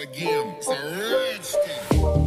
again. It's a red.